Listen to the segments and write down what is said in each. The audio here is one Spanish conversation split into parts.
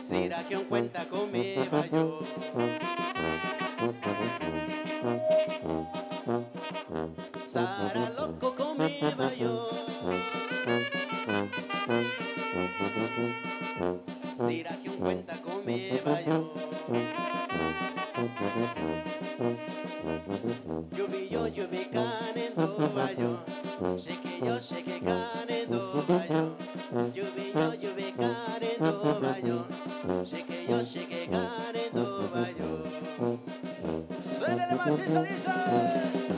Será que é um cuenta comigo, eu? Será louco comigo, eu? Será que un cuenta comeba yo. Yo vi yo, yo vi canendo. Sé que yo sé que canendo. Yo yo, yo vi canendo bayo. Sé que yo sé que canendo bayo. Suénale macizo, dice.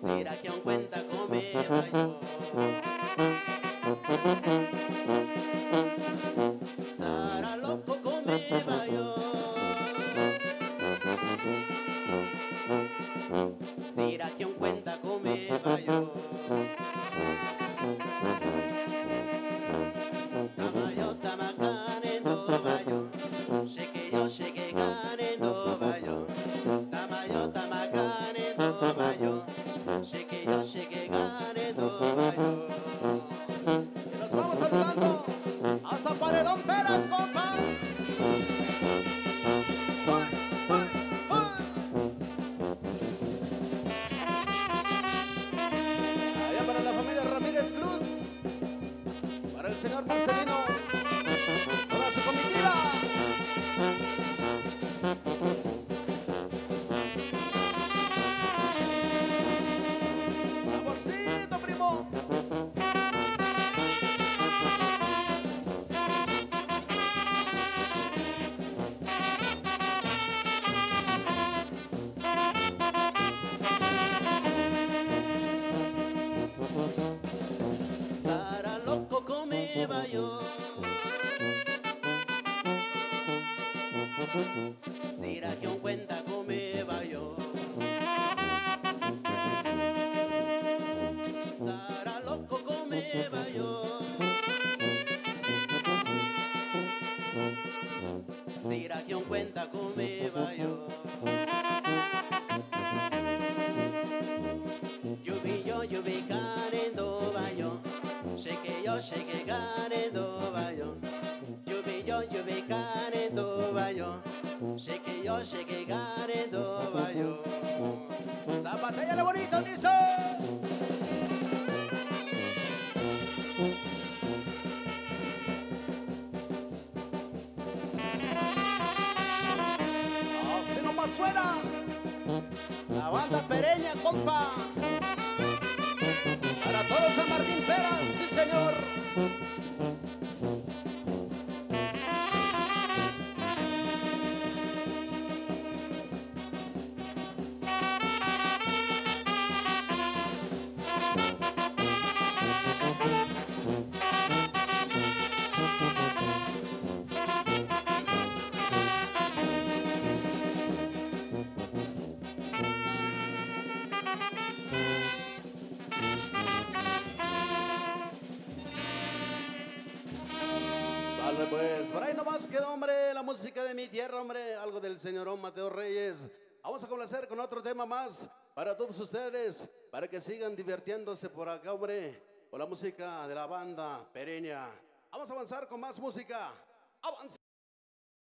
Será que aún cuenta comeba yo. Sara loco comeba cheque, ya nos vamos saltando hasta Paredón Peras, compa. Será que cuenta comeba yo. Sara loco comeba yo. Será cuenta comeba yo. Yo vi yo, yo vi Sé que yo que canendo bayo. Zapatella bonito, dice. Así nomás suena Pues, por ahí nomás quedó, hombre, la música de mi tierra, hombre, algo del señorón Mateo Reyes. Vamos a complacer con otro tema más para todos ustedes, para que sigan divirtiéndose por acá, hombre, con la música de la banda Pereña. Vamos a avanzar con más música. Avanza.